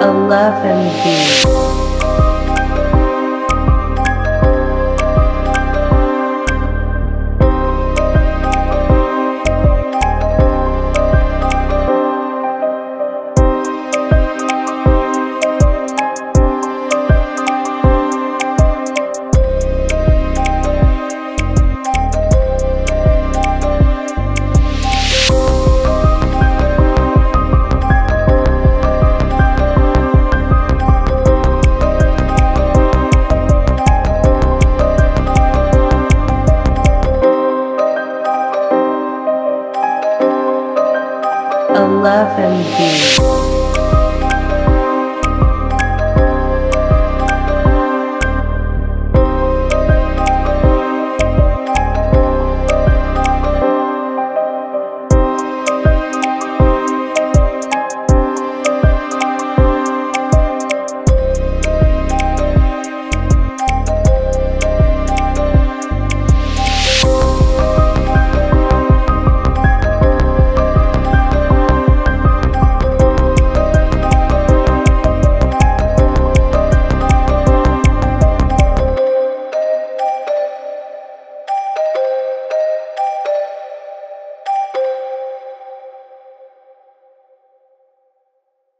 11B. 11B.